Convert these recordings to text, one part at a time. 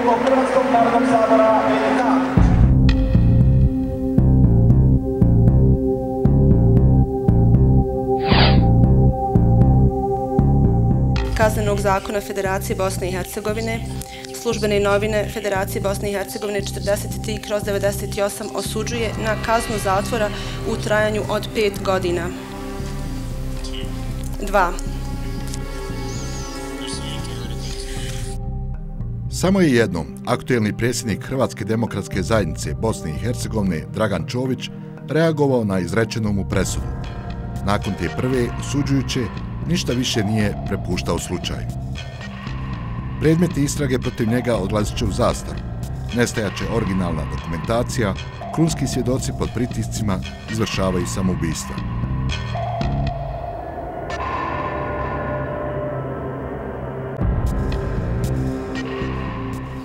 okupljenih oko Hrvatskog narodnog sabora BiH. kaznenog zakona Federacije Bosne i Hercegovine, službene novine Federacije Bosne i Hercegovine 43 kroz 98 osuđuje na kaznu zatvora u trajanju od 5 godina. 2. Samo je jednom aktuelni predsjednik Hrvatske demokratske zajednice Bosne i Hercegovine Dragan Čović reagovao na izrečenom u presudu. Nakon te prve osuđujuće ništa više nije prepuštao slučaju. Predmeti istrage protiv njega odlazit će u zastaru. Nestajaće originalna dokumentacija, krunski svjedoci pod pritiscima izvršavaju samoubistva.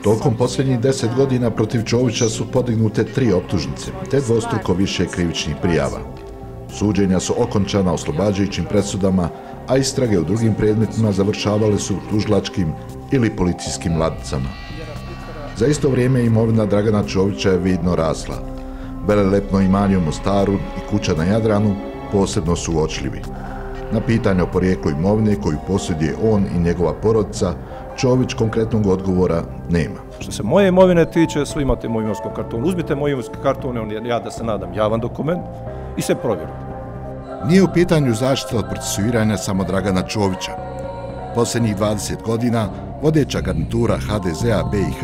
Tokom posljednjih deset godina protiv Čovića su podignute tri optužnice, te dvostruko više krivičnih prijava. Suđenja su okončana oslobađajućim presudama, a istrage u drugim predmetima završavale su tužlačkim ili policijskim ladicama. Za isto vrijeme imovina Dragana Čovića je vidno rasla. Velelepno imanje u Mostaru i kuća na Jadranu posebno su uočljivi. Na pitanje o porijeklu imovine koju posjeduje on i njegova porodica, Čović konkretnog odgovora nema. Što se moje imovine tiče, svi imate moj imovinski karton. Uzmite moj imovinski karton, on ja da se nadam, javan dokument i se provjerujte. Nije u pitanju zaštita od procesuiranja samo Dragana Čovića. Posljednjih 20 godina vodeća garnitura HDZ-a BiH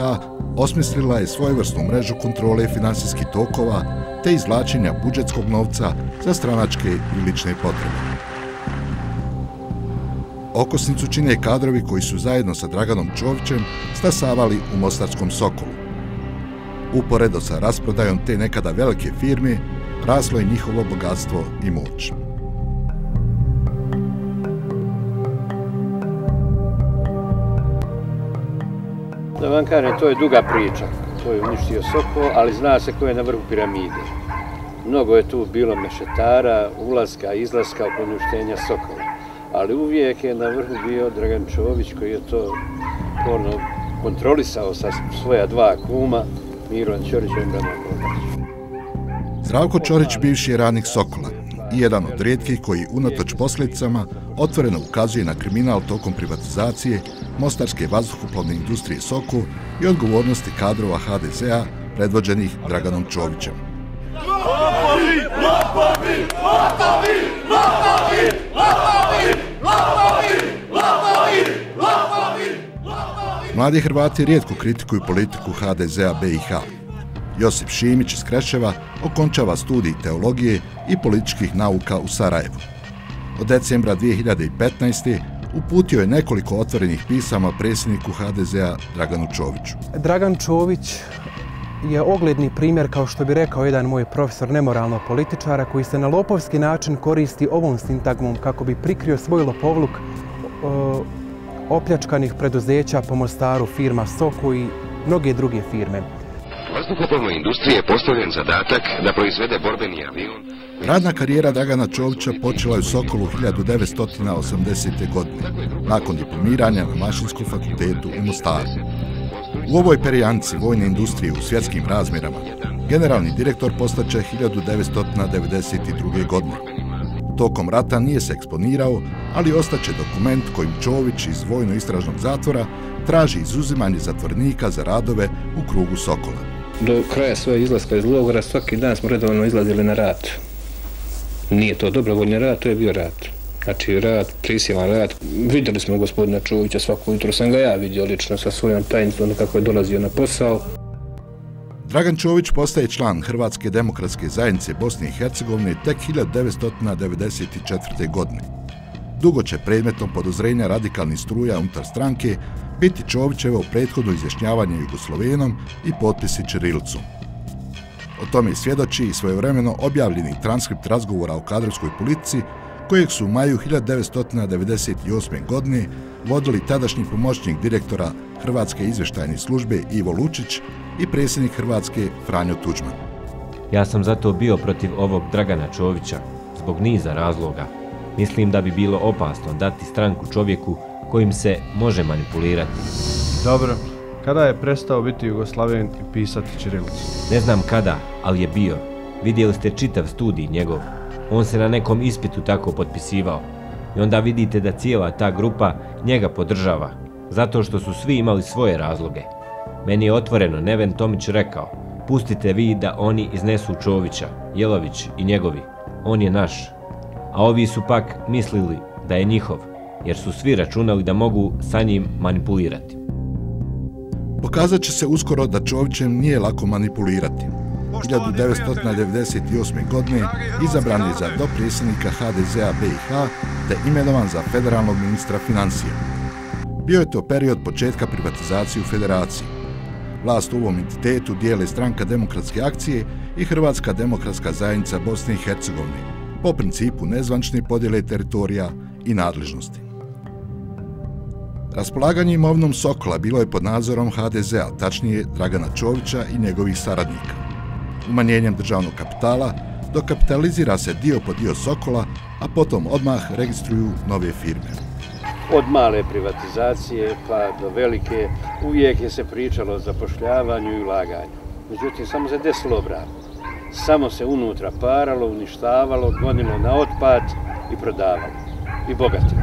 osmislila je svojevrsnu mrežu kontrole finansijskih tokova te izvlačenja budžetskog novca za stranačke i lične potrebe. Okosnicu čine kadrovi koji su zajedno sa Draganom Čovićem stasavali u Mostarskom Sokolu. Uporedo sa rasprodajom te nekada velike firme, raslo je njihovo bogatstvo i moć. Da vam kažem, to je duga priča. To je uništio Sokol, ali zna se ko je na vrhu piramide. Mnogo je tu bilo mešetara, ulaska, izlaska oko uništenja Sokola. Ali uvijek je na vrhu bio Dragan Čović koji je to ono, kontrolisao sa svoja dva kuma, Miron Ćorić i Embrana Kovač. Zdravko Čorić bivši je radnik Sokola i jedan od rijetkih koji unatoč posljedicama otvoreno ukazuje na kriminal tokom privatizacije Mostarske vazduhoplovne industrije Soku i odgovornosti kadrova HDZ-a predvođenih Draganom Čovićem. Lopovi! Lopovi! Lopovi! Lopovi! Lopovi! Lopovi! Lopovi! Mladi Hrvati rijetko kritikuju politiku HDZ-a BiH. Josip Šimić iz Kreševa okončava studij teologije i političkih nauka u Sarajevu. Od decembra 2015 uputio je nekoliko otvorenih pisama predsjedniku HDZ-a Draganu Čoviću. Dragan Čović je ogledni primjer, kao što bi rekao jedan moj profesor nemoralnog političara, koji se na lopovski način koristi ovom sintagmom kako bi prikrio svoj lopovluk opljačkanih preduzeća po Mostaru, firma Soku i mnoge druge firme. Vazduhoplovnoj industriji je postavljen zadatak da proizvede borbeni avion Radna karijera Dragana Čovića počela je u Sokolu 1980. godine, nakon diplomiranja na Mašinskom fakultetu u Mostaru. U ovoj perijanci vojne industrije u svjetskim razmjerama, generalni direktor postaće 1992. godine. Tokom rata nije se eksponirao, ali ostaće dokument kojim Čović iz vojno-istražnog zatvora traži izuzimanje zatvornika za radove u krugu Sokola. Do kraja svoje izlaska iz logora svaki dan smo redovno izlazili na rat nije to dobrovoljni rat, to je bio rat. Znači, rad, prisilan rad. Videli smo gospodina Čuvića svako jutro, sam ga ja vidio lično sa svojom tajnicom kako je dolazio na posao. Dragan Čović postaje član Hrvatske demokratske zajednice Bosne i Hercegovine tek 1994. godine. Dugo će predmetom podozrenja radikalnih struja unutar stranke biti Čovićevo prethodno izjašnjavanje Jugoslovenom i potpisi Čirilicom. O tome svjedoči i svojevremeno objavljeni transkript razgovora o kadrovskoj politici kojeg su u maju 1998. godine vodili tadašnji pomoćnik direktora Hrvatske izveštajne službe Ivo Lučić i predsjednik Hrvatske Franjo Tuđman. Ja sam zato bio protiv ovog Dragana Čovića, zbog niza razloga. Mislim da bi bilo opasno dati stranku čovjeku kojim se može manipulirati. Dobro, kada je prestao biti Jugoslaven i pisati Čirilicu? Ne znam kada, ali je bio. Vidjeli ste čitav studij njegov. On se na nekom ispitu tako potpisivao. I onda vidite da cijela ta grupa njega podržava. Zato što su svi imali svoje razloge. Meni je otvoreno Neven Tomić rekao, pustite vi da oni iznesu Čovića, Jelović i njegovi. On je naš. A ovi su pak mislili da je njihov, jer su svi računali da mogu sa njim manipulirati. Pokazat će se uskoro da Čovićem nije lako manipulirati. 1998. godine izabran je za dopredsjednika HDZ-a BiH te imenovan za federalnog ministra financija. Bio je to period početka privatizacije u federaciji. Vlast u ovom entitetu dijele stranka demokratske akcije i Hrvatska demokratska zajednica Bosne i Hercegovine po principu nezvančne podjele teritorija i nadležnosti. Raspolaganje imovnom Sokola bilo je pod nadzorom HDZ-a, tačnije Dragana Čovića i njegovih saradnika. Umanjenjem državnog kapitala dokapitalizira se dio po dio Sokola, a potom odmah registruju nove firme. Od male privatizacije pa do velike uvijek je se pričalo o zapošljavanju i ulaganju. Međutim, samo se desilo obratno. Samo se unutra paralo, uništavalo, gonilo na otpad i prodavalo. I bogatilo.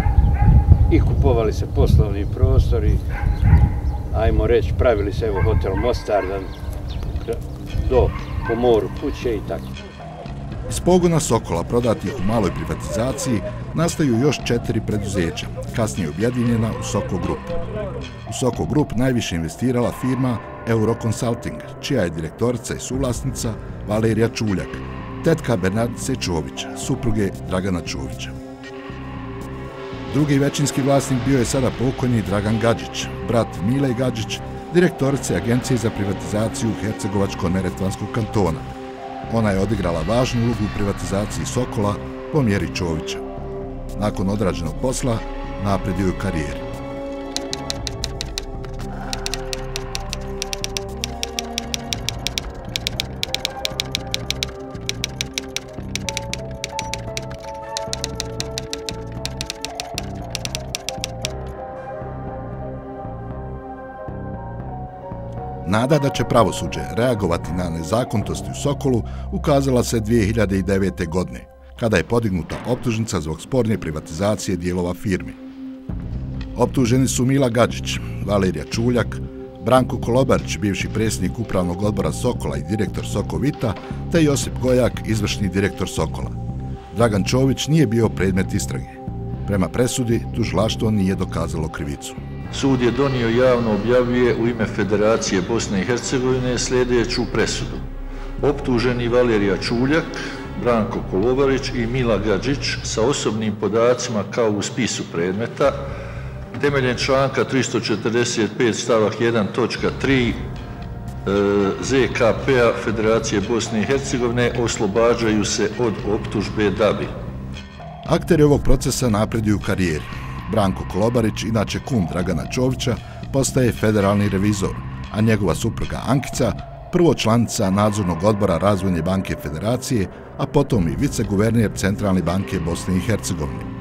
I kupovali se poslovni prostori, ajmo reći, pravili se evo hotel Mostardan do po moru kuće i tako. Iz pogona Sokola prodatih u maloj privatizaciji nastaju još četiri preduzeća, kasnije objedinjena u Soko Group. U Soko Group najviše investirala firma Euroconsulting, čija je direktorica i suvlasnica Valerija Čuljak, tetka Bernardice Čovića, supruge Dragana Čovića. Drugi većinski vlasnik bio je sada pokojni Dragan Gađić, brat Mile Gađić, direktorice Agencije za privatizaciju Hercegovačko-Neretvanskog kantona. Ona je odigrala važnu ulogu u privatizaciji Sokola po mjeri Čovića. Nakon odrađenog posla, napredio je karijeri. Nada da će pravosuđe reagovati na nezakontosti u Sokolu ukazala se 2009. godine, kada je podignuta optužnica zbog spornje privatizacije dijelova firmi. Optuženi su Mila Gađić, Valerija Čuljak, Branko Kolobarić, bivši predsjednik upravnog odbora Sokola i direktor Sokovita, te Josip Gojak, izvršni direktor Sokola. Dragan Čović nije bio predmet istrage. Prema presudi, tužilaštvo nije dokazalo krivicu. Sud je donio javno objavljuje u ime Federacije Bosne i Hercegovine sljedeću presudu. Optuženi Valerija Čuljak, Branko Kolovarić i Mila Gađić sa osobnim podacima kao u spisu predmeta, temeljen članka 345 stavak 1 točka 3 e, ZKP-a Federacije Bosne i Hercegovine oslobađaju se od optužbe DABI. Akteri ovog procesa napreduju u karijeri. Branko Kolobarić, inače kum Dragana Čovića, postaje federalni revizor, a njegova supruga Ankica, prvo članica nadzornog odbora Razvojne banke Federacije, a potom i viceguvernijer Centralne banke Bosne i Hercegovine.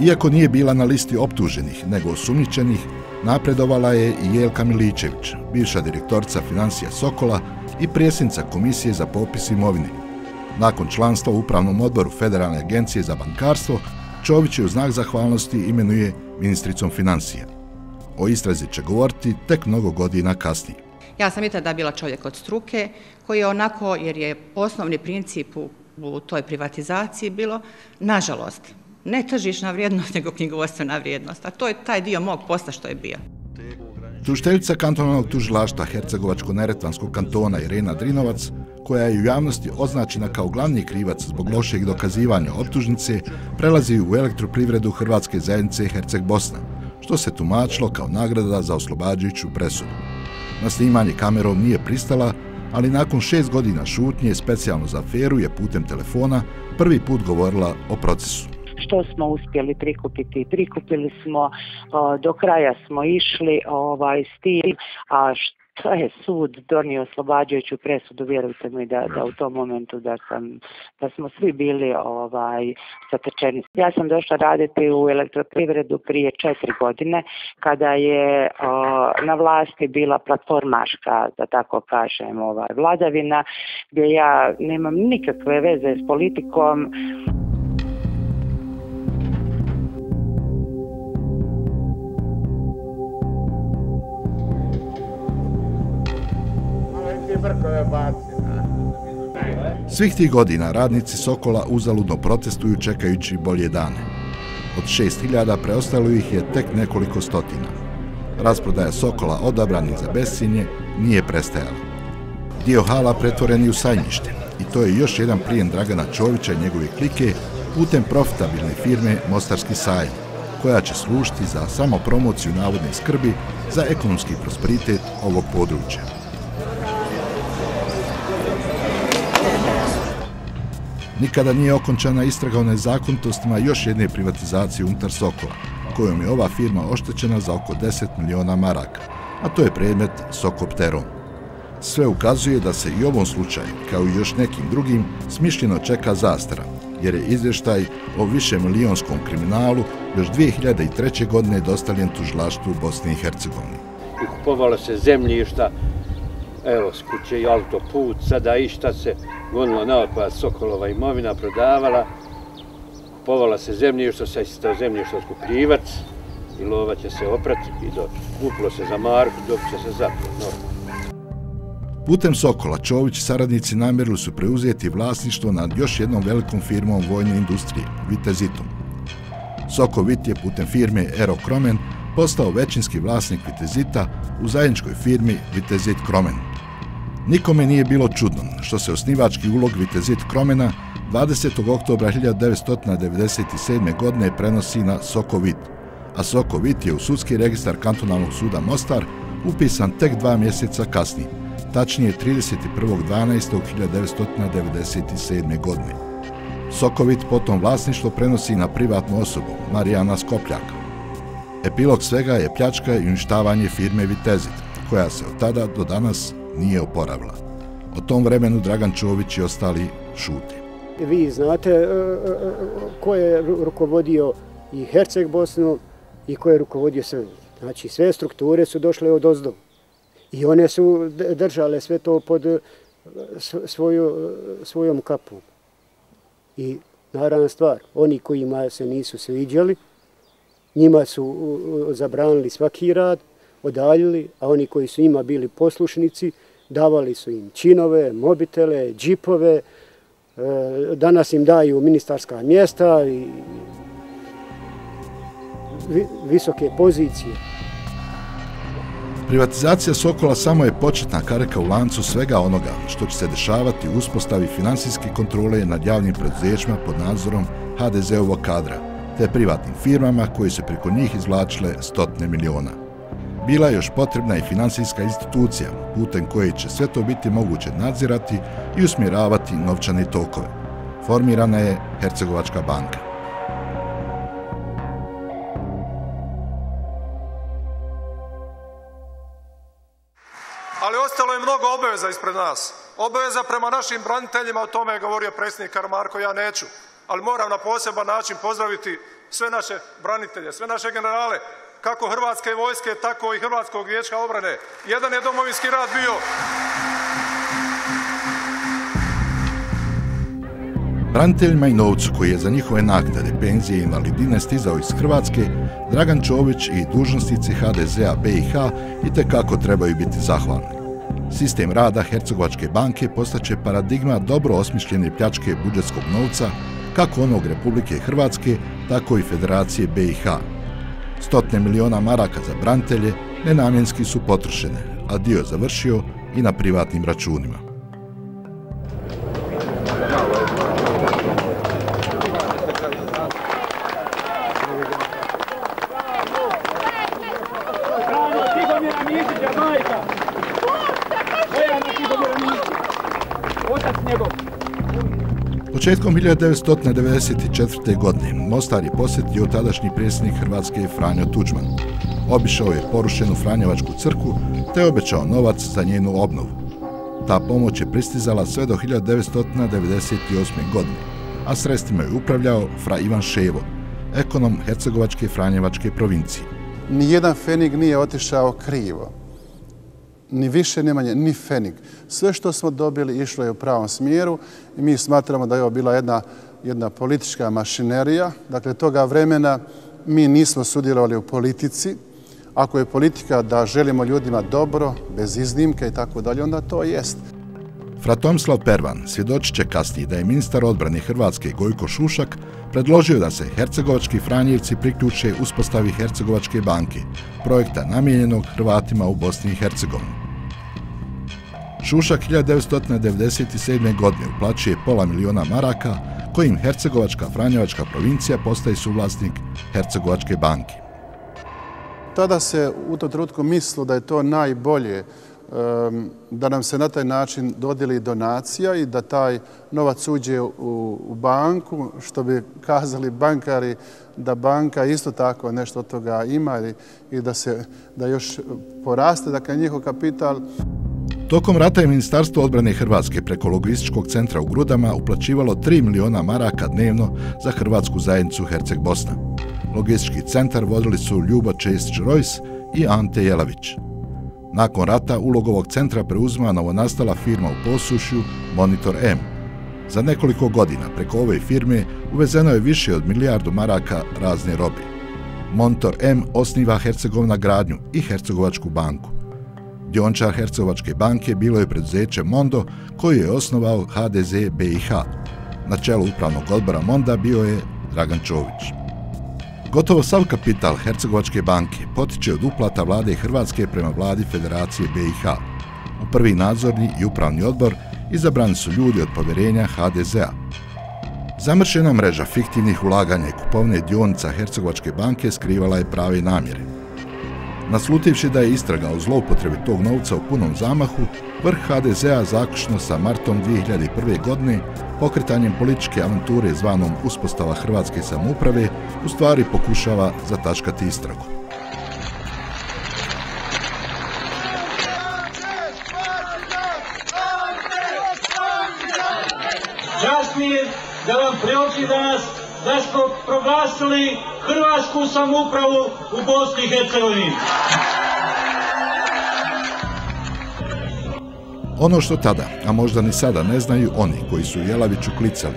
Iako nije bila na listi optuženih, nego osumničenih, napredovala je i Jelka Miličević, bivša direktorica financija Sokola i presjednica Komisije za popis imovine. Nakon članstva u Upravnom odboru Federalne agencije za bankarstvo, Čović je u znak zahvalnosti imenuje ministricom financija. O istrazi će govoriti tek mnogo godina kasnije. Ja sam i tada bila čovjek od struke koji je onako, jer je osnovni princip u, toj privatizaciji bilo, nažalost, ne tržišna vrijednost, nego knjigovostvena vrijednost. A to je taj dio mog posla što je bio. Tužiteljica kantonalnog tužilašta Hercegovačko-Neretvanskog kantona Irena Drinovac koja je u javnosti označena kao glavni krivac zbog lošeg dokazivanja optužnice, prelazi u elektroprivredu Hrvatske zajednice Herceg Bosna, što se tumačilo kao nagrada za oslobađajuću presudu. Na snimanje kamerom nije pristala, ali nakon šest godina šutnje specijalno za aferu je putem telefona prvi put govorila o procesu. što smo uspjeli prikupiti. Prikupili smo, do kraja smo išli ovaj, s tim, a što to je sud donio oslobađajuću presudu, vjerujte mi da, da u tom momentu da sam, da smo svi bili ovaj satrčeni. Ja sam došla raditi u elektroprivredu prije četiri godine, kada je o, na vlasti bila platformaška, da tako kažem, ovaj, vladavina, gdje ja nemam nikakve veze s politikom. Svih tih godina radnici Sokola uzaludno protestuju čekajući bolje dane. Od 6000 preostalo ih je tek nekoliko stotina. Rasprodaja Sokola odabranih za besinje nije prestajala. Dio hala pretvoren je u sajnjište i to je još jedan prijem Dragana Čovića i njegove klike putem profitabilne firme Mostarski sajn, koja će služiti za samo promociju navodne skrbi za ekonomski prosperitet ovog područja. Nikada nije okončana istraga o nezakonitostima još jedne privatizacije unutar Sokola, kojom je ova firma oštećena za oko 10 miliona maraka, a to je predmet Sokopteron. Sve ukazuje da se i ovom slučaju, kao i još nekim drugim, smišljeno čeka zastara, jer je izvještaj o više milijonskom kriminalu još 2003. godine dostavljen tužilaštvu Bosne i Hercegovine. Kupovalo se zemljišta, evo, skuće i autoput, sada išta se gonila na Sokolova imovina, prodavala, kupovala se zemljišta, sad se to zemljišta skupljivac i lova će se oprati i do, kupilo se za marku, dok će se zapravo, Putem Sokola, Čović saradnici namjerili su preuzeti vlasništvo nad još jednom velikom firmom vojne industrije, Vitezitom. Sokovit je putem firme Aero Kromen postao većinski vlasnik Vitezita u zajedničkoj firmi Vitezit Kromen. Nikome nije bilo čudno što se osnivački ulog Vitezit Kromena 20. oktobra 1997. godine prenosi na Sokovit, a Sokovit je u sudski registar kantonalnog suda Mostar upisan tek dva mjeseca kasnije, tačnije 31.12.1997. godine. Sokovit potom vlasništvo prenosi na privatnu osobu, Marijana Skopljaka. Epilog svega je pljačka i uništavanje firme Vitezit, koja se od tada do danas nije oporavila. O tom vremenu Dragan Čović i ostali šute. Vi znate e, e, e, ko je rukovodio i Herceg Bosnu i ko je rukovodio sve. Znači sve strukture su došle od ozdo. I one su držale sve to pod svoju, svojom kapom. I naravna stvar, oni kojima se nisu sviđali, njima su zabranili svaki rad, odaljili, a oni koji su njima bili poslušnici, davali su im činove, mobitele, džipove, e, danas im daju ministarska mjesta i visoke pozicije. Privatizacija Sokola samo je početna karika u lancu svega onoga što će se dešavati u uspostavi finansijske kontrole nad javnim preduzećima pod nadzorom HDZ-ovog kadra, te privatnim firmama koji se preko njih izvlačile stotne miliona bila je još potrebna i finansijska institucija, putem koje će sve to biti moguće nadzirati i usmjeravati novčane tokove. Formirana je Hercegovačka banka. Ali ostalo je mnogo obaveza ispred nas. Obaveza prema našim braniteljima, o tome je govorio predsjednik Karamarko, ja neću. Ali moram na poseban način pozdraviti sve naše branitelje, sve naše generale, kako Hrvatske vojske, tako i Hrvatskog vječka obrane. Jedan je domovinski rad bio. Braniteljima i novcu koji je za njihove naknade, penzije i invalidine stizao iz Hrvatske, Dragan Čović i dužnostici HDZ-a BiH i tekako trebaju biti zahvalni. Sistem rada Hercegovačke banke postaće paradigma dobro osmišljene pljačke budžetskog novca, kako onog Republike Hrvatske, tako i Federacije BiH. Stotne miliona maraka za brantelje nenamjenski su potrošene, a dio završio i na privatnim računima. Početkom 1994. godine Mostar je posjetio tadašnji predsjednik Hrvatske Franjo Tuđman. Obišao je porušenu Franjevačku crku te obećao novac za njenu obnovu. Ta pomoć je pristizala sve do 1998. godine, a sredstvima je upravljao Fra Ivan Ševo, ekonom Hercegovačke Franjevačke provincije. Nijedan fenig nije otišao krivo ni više, ni manje, ni fenig. Sve što smo dobili išlo je u pravom smjeru i mi smatramo da je ovo bila jedna, jedna politička mašinerija. Dakle, toga vremena mi nismo sudjelovali u politici. Ako je politika da želimo ljudima dobro, bez iznimke i tako dalje, onda to jest. Fratomslav Pervan svjedočit će kasnije da je ministar odbrane Hrvatske Gojko Šušak predložio da se hercegovački franjevci priključe uspostavi Hercegovačke banke, projekta namijenjenog Hrvatima u Bosni i Hercegovini. Šušak 1997. godine uplaćuje pola miliona maraka, kojim Hercegovačka Franjevačka provincija postaje suvlasnik Hercegovačke banke. Tada se u to trenutku mislilo da je to najbolje da nam se na taj način dodili donacija i da taj novac uđe u banku, što bi kazali bankari da banka isto tako nešto od toga ima i da se da još poraste, dakle njihov kapital. Tokom rata je Ministarstvo odbrane Hrvatske preko logističkog centra u Grudama uplaćivalo 3 miliona maraka dnevno za Hrvatsku zajednicu Herceg Bosna. Logistički centar vodili su Ljubo Čestić-Rojs i Ante Jelavić. Nakon rata ulog ovog centra preuzima novonastala firma u posušju Monitor M. Za nekoliko godina preko ove firme uvezeno je više od milijardu maraka razne robe. Monitor M osniva Hercegovna gradnju i Hercegovačku banku. Diončar Hercegovačke banke bilo je preduzeće Mondo koju je osnovao HDZ BiH. Na čelu upravnog odbora Monda bio je Dragan Čović. Gotovo sav kapital Hercegovačke banke potiče od uplata vlade Hrvatske prema vladi Federacije BiH. U prvi nadzorni i upravni odbor izabrani su ljudi od povjerenja HDZ-a. Zamršena mreža fiktivnih ulaganja i kupovne dionica Hercegovačke banke skrivala je prave namjere. Naslutivši da je istraga o zloupotrebi tog novca u punom zamahu, vrh HDZ-a zakušno sa martom 2001. godine pokretanjem političke avanture zvanom Uspostava Hrvatske samouprave u stvari pokušava zataškati istragu. Čast mi je da vam preoči danas da smo proglasili Hrvatsku samoupravu u Bosni i Hercegovini. Ono što tada, a možda ni sada ne znaju oni koji su Jelaviću klicali,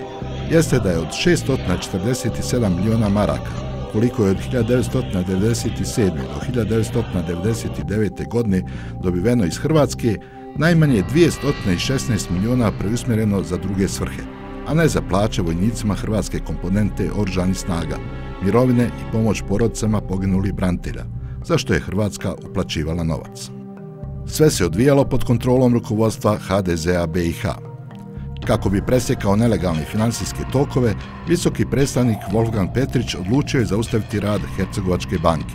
jeste da je od 647 miliona maraka, koliko je od 1997. do 1999. godine dobiveno iz Hrvatske, najmanje 216 miliona preusmjereno za druge svrhe, a ne za plaće vojnicima Hrvatske komponente oržani snaga, mirovine i pomoć porodcama poginulih za zašto je Hrvatska uplaćivala novac. Sve se odvijalo pod kontrolom rukovodstva HDZ-a BiH. Kako bi presjekao nelegalne finansijske tokove, visoki predstavnik Wolfgang Petrić odlučio je zaustaviti rad Hercegovačke banke.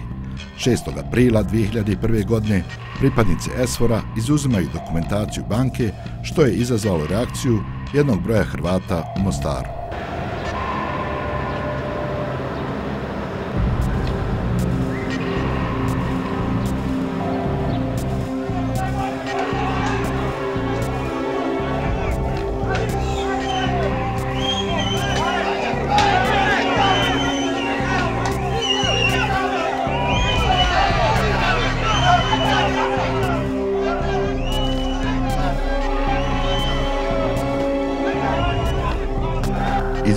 6. aprila 2001. godine pripadnice Esfora izuzimaju dokumentaciju banke, što je izazvalo reakciju jednog broja Hrvata u Mostaru.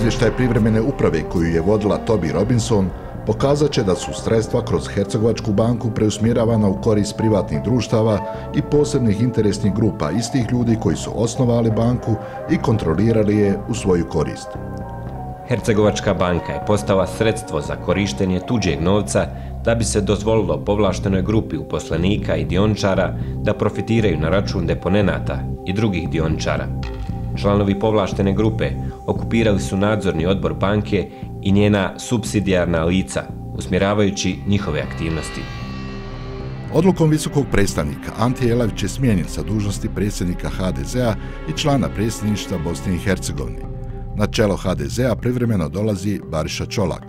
Izvještaj privremene uprave koju je vodila Toby Robinson pokazat će da su sredstva kroz Hercegovačku banku preusmjeravana u korist privatnih društava i posebnih interesnih grupa istih ljudi koji su osnovali banku i kontrolirali je u svoju korist. Hercegovačka banka je postala sredstvo za korištenje tuđeg novca da bi se dozvolilo povlaštenoj grupi uposlenika i diončara da profitiraju na račun deponenata i drugih diončara. Članovi povlaštene grupe okupirali su nadzorni odbor banke i njena subsidijarna lica, usmjeravajući njihove aktivnosti. Odlukom visokog predstavnika Ante Jelavić je smijenjen sa dužnosti predsjednika HDZ-a i člana predsjedništva Bosne i Hercegovine. Na čelo HDZ-a privremeno dolazi Bariša Čolak.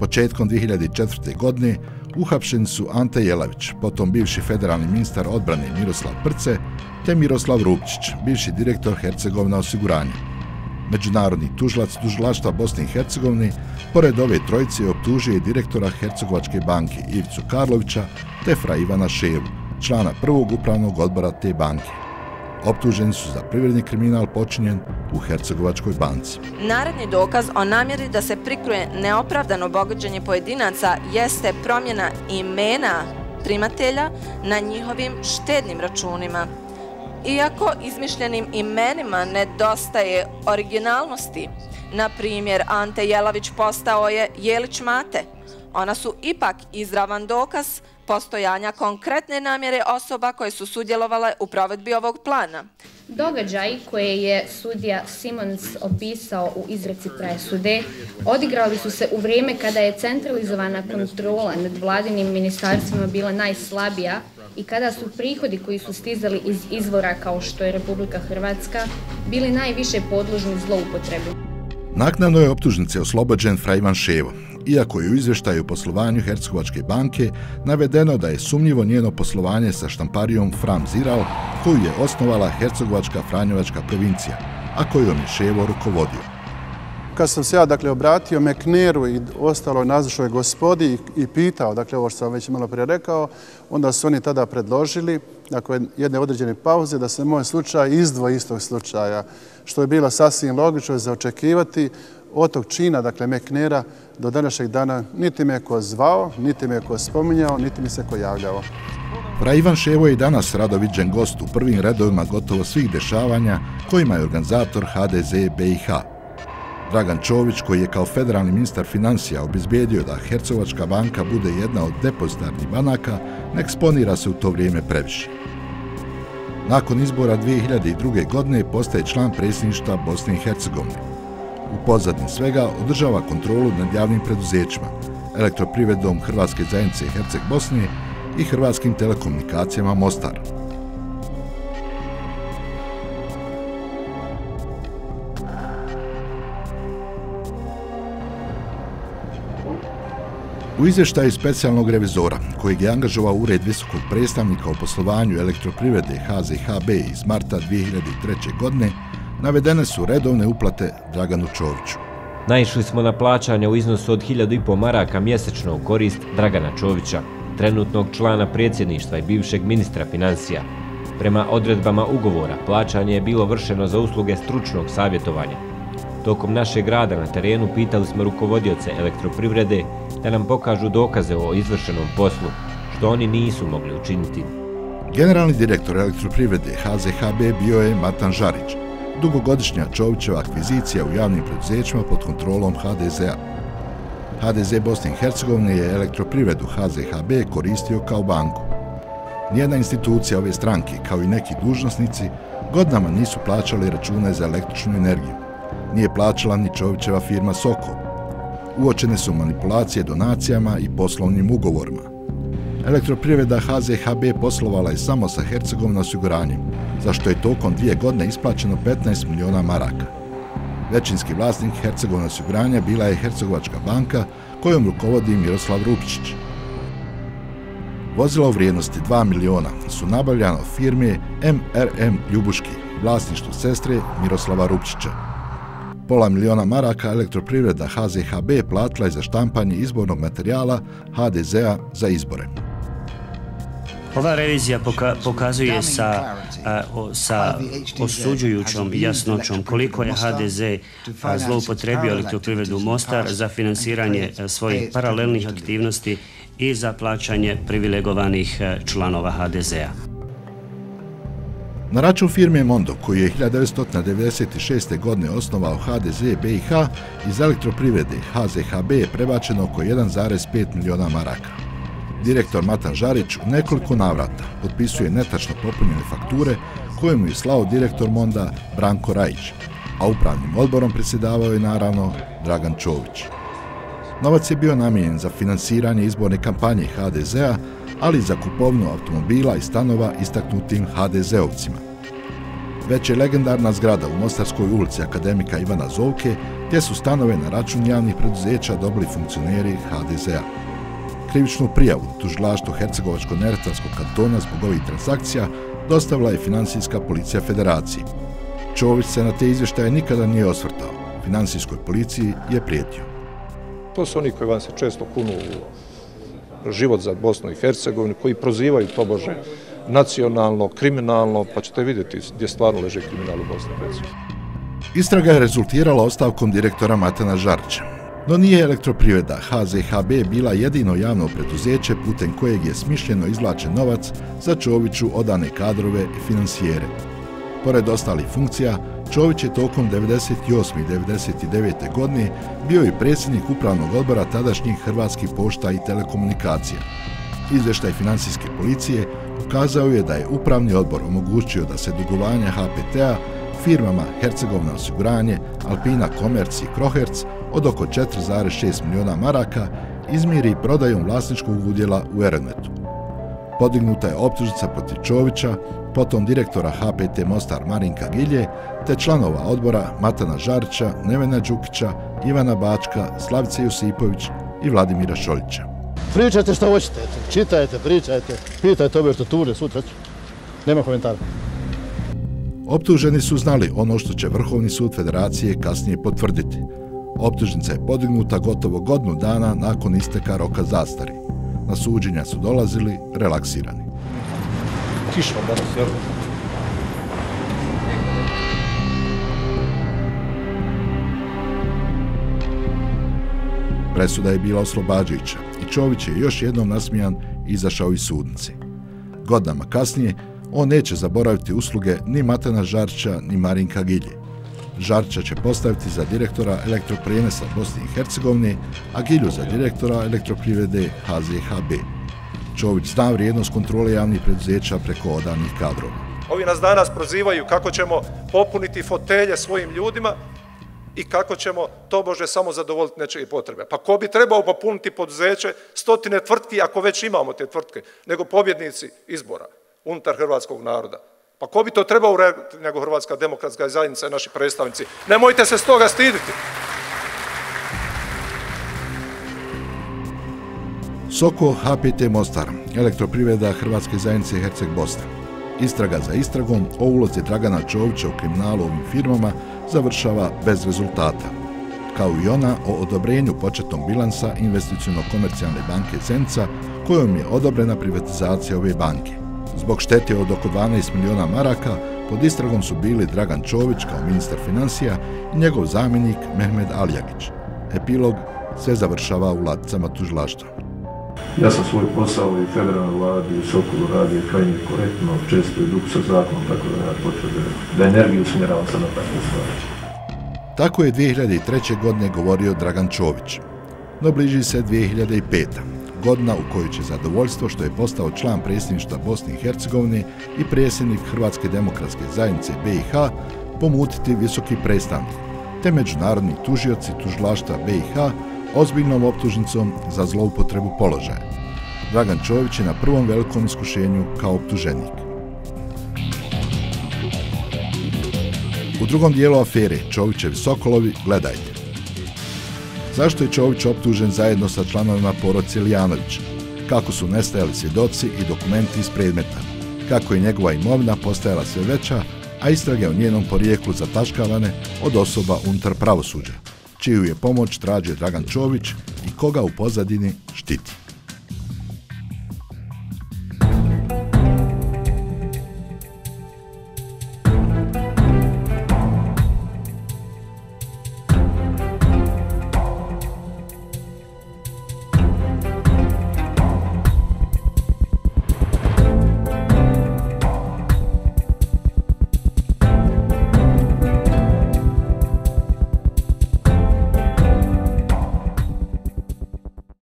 Početkom 2004. godine uhapšeni su Ante Jelavić, potom bivši federalni ministar odbrane Miroslav Prce, te Miroslav Rupčić, bivši direktor Hercegovina osiguranja. Međunarodni tužlac tužilaštva Bosne i Hercegovine, pored ove trojice, optužio direktora Hercegovačke banke Ivicu Karlovića te Fra Ivana Ševu, člana prvog upravnog odbora te banke. Optuženi su za privredni kriminal počinjen u Hercegovačkoj banci. Naredni dokaz o namjeri da se prikruje neopravdano bogađenje pojedinaca jeste promjena imena primatelja na njihovim štednim računima. Iako izmišljenim imenima nedostaje originalnosti, na primjer Ante Jelavić postao je Jelić Mate, ona su ipak izravan dokaz postojanja konkretne namjere osoba koje su sudjelovale u provedbi ovog plana. Događaj koje je sudija Simons opisao u izreci presude odigrali su se u vrijeme kada je centralizovana kontrola nad vladinim ministarstvima bila najslabija i kada su prihodi koji su stizali iz izvora kao što je Republika Hrvatska bili najviše podložni zloupotrebu. Naknadno je optužnice oslobođen Fra Ivan Ševo, iako je u izveštaju poslovanju Hercegovačke banke navedeno da je sumnjivo njeno poslovanje sa štamparijom Fram Ziral, koju je osnovala Hercegovačka Franjevačka provincija, a kojom je Ševo rukovodio. Kad sam se ja dakle, obratio Mekneru i ostalo nazošoj gospodi i pitao, dakle ovo što sam već malo prije rekao, onda su oni tada predložili, dakle jedne određene pauze, da se moj slučaj izdvoji istog slučaja, što je bilo sasvim logično za očekivati od tog čina, dakle Meknera, do današnjeg dana niti me ko zvao, niti me ko spominjao, niti mi se ko javljao. Fra Ivan Ševo je i danas radoviđen gost u prvim redovima gotovo svih dešavanja kojima je organizator HDZ BiH. Dragan Čović, koji je kao federalni ministar financija obizbijedio da Hercovačka banka bude jedna od depozitarnih banaka, ne eksponira se u to vrijeme previše. Nakon izbora 2002. godine postaje član predsjedništva Bosne i Hercegovine. U pozadini svega održava kontrolu nad javnim preduzećima, elektroprivredom Hrvatske zajednice Herceg Bosne i Hrvatskim telekomunikacijama Mostar. U izvještaju specijalnog revizora, kojeg je angažovao ured visokog predstavnika o poslovanju elektroprivrede HZHB iz marta 2003. godine, navedene su redovne uplate Draganu Čoviću. Naišli smo na plaćanje u iznosu od 1000,5 maraka mjesečno u korist Dragana Čovića, trenutnog člana predsjedništva i bivšeg ministra financija. Prema odredbama ugovora, plaćanje je bilo vršeno za usluge stručnog savjetovanja. Tokom našeg rada na terenu pitali smo rukovodioce elektroprivrede da nam pokažu dokaze o izvršenom poslu, što oni nisu mogli učiniti. Generalni direktor elektroprivrede HZHB bio je Matan Žarić, dugogodišnja Čovićeva akvizicija u javnim preduzećima pod kontrolom HDZ-a. HDZ Bosne i Hercegovine je elektroprivredu HZHB koristio kao banku. Nijedna institucija ove stranke, kao i neki dužnosnici, godinama nisu plaćali račune za električnu energiju. Nije plaćala ni Čovićeva firma Sokol, uočene su manipulacije donacijama i poslovnim ugovorima. Elektroprivreda HZHB poslovala je samo sa Hercegovina osiguranjem, za što je tokom dvije godine isplaćeno 15 miliona maraka. Većinski vlasnik Hercegovina osiguranja bila je Hercegovačka banka kojom rukovodi Miroslav Rupičić. Vozila u vrijednosti 2 miliona su nabavljana od firme MRM Ljubuški, vlasništvo sestre Miroslava Rupčića. Pola miliona maraka elektroprivreda HZHB platila je za štampanje izbornog materijala HDZ-a za izbore. Ova revizija pokazuje sa, sa osuđujućom jasnoćom koliko je HDZ zloupotrebio elektroprivredu Mostar za finansiranje svojih paralelnih aktivnosti i za plaćanje privilegovanih članova HDZ-a. Na račun firme Mondo, koju je 1996. godine osnovao HDZ BiH, iz elektroprivrede HZHB je prebačeno oko 1,5 miliona maraka. Direktor Matan Žarić u nekoliko navrata potpisuje netačno popunjene fakture koje mu je slao direktor Monda Branko Rajić, a upravnim odborom predsjedavao je naravno Dragan Čović. Novac je bio namijenjen za finansiranje izborne kampanje HDZ-a, ali za kupovnu automobila i stanova istaknutim HDZ-ovcima. već je legendarna zgrada u Mostarskoj ulici Akademika Ivana Zovke, gdje su stanove na račun javnih preduzeća dobili funkcioneri HDZ-a. Krivičnu prijavu tužlaštvo Hercegovačko-Neretanskog kantona zbog ovih transakcija dostavila je Finansijska policija federacije. Čović se na te izvještaje nikada nije osvrtao. Finansijskoj policiji je prijetio. To su oni koji vam se često kunu u život za Bosnu i Hercegovinu, koji prozivaju to Bože nacionalno, kriminalno, pa ćete vidjeti gdje stvarno leže kriminal u Bosni i Hercegovini. Istraga je rezultirala ostavkom direktora Matana Žarća. No nije elektroprivreda HZHB bila jedino javno preduzeće putem kojeg je smišljeno izvlačen novac za Čoviću odane kadrove i financijere. Pored ostalih funkcija, Čović je tokom 98. i 99. godine bio i predsjednik upravnog odbora tadašnjih Hrvatskih pošta i telekomunikacija. Izveštaj finansijske policije ukazao je da je upravni odbor omogućio da se dugovanja HPT-a firmama Hercegovna osiguranje, Alpina Komerci i Kroherc od oko 4,6 miliona maraka izmiri prodajom vlasničkog udjela u Erenetu. Podignuta je optužica protiv Čovića, potom direktora HPT Mostar Marinka Gilje, te članova odbora Matana Žarića, Nevena Đukića, Ivana Bačka, Slavice Josipović i Vladimira Šoljića. Pričajte što hoćete, čitajte, pričajte, pitajte ove što tuže sutra. Nema komentara. Optuženi su znali ono što će Vrhovni sud Federacije kasnije potvrditi. Optužnica je podignuta gotovo godinu dana nakon isteka roka zastari. Na suđenja su dolazili relaksirani. Kiša danas, jel? Presuda je bila oslobađajuća i Čović je još jednom nasmijan izašao iz sudnice. Godnama kasnije, on neće zaboraviti usluge ni Matana Žarća, ni Marinka Gilje. Žarća će postaviti za direktora elektroprijenesa Bosne i Hercegovine, a Gilju za direktora elektroprivrede HZHB. Čović zna vrijednost kontrole javnih preduzeća preko odanih kadrova. Ovi nas danas prozivaju kako ćemo popuniti fotelje svojim ljudima i kako ćemo to Bože samo zadovoljiti nečije potrebe. Pa ko bi trebao popuniti poduzeće stotine tvrtki ako već imamo te tvrtke, nego pobjednici izbora unutar hrvatskog naroda. Pa ko bi to trebao urediti nego Hrvatska demokratska zajednica i naši predstavnici? Nemojte se s toga stiditi. Soko HPT Mostar, elektroprivreda Hrvatske zajednice Herceg Bosna. Istraga za istragom o ulozi Dragana Čovića u kriminalu ovim firmama završava bez rezultata. Kao i ona o odobrenju početnog bilansa investicijno-komercijalne banke Zenca, kojom je odobrena privatizacija ove banke. Zbog štete od oko 12 miliona maraka, pod istragom su bili Dragan Čović kao ministar financija i njegov zamjenik Mehmed Aljagić. Epilog sve završava u ladicama tužlaštva. Ja sam svoj posao i federalnoj vladi u Sokolu radio krajnje korektno, često i duh sa zakonom, tako da nema potrebe da energiju smjeravam sad na stvari. Tako je 2003. godine govorio Dragan Čović. No bliži se 2005 godina u kojoj će zadovoljstvo što je postao član predsjedništva Bosne i Hercegovine i predsjednik Hrvatske demokratske zajednice BiH pomutiti visoki predstavnik, te međunarodni tužioci tužlašta BiH ozbiljnom optužnicom za zloupotrebu položaja. Dragan Čović je na prvom velikom iskušenju kao optuženik. U drugom dijelu afere Čovićevi Sokolovi gledajte. Zašto je Čović optužen zajedno sa članovima poroci Lijanović, Kako su nestajali svjedoci i dokumenti iz predmeta? Kako je njegova imovina postajala sve veća, a istrage o njenom porijeklu zataškavane od osoba unutar pravosuđa? Čiju je pomoć trađe Dragan Čović i koga u pozadini štiti?